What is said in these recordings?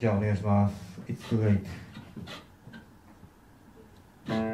じゃあお願いします。It's too late.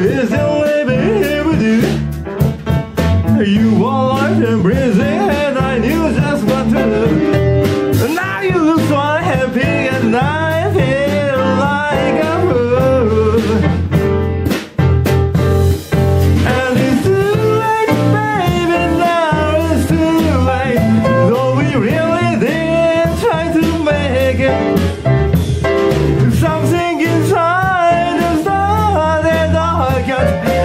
his Just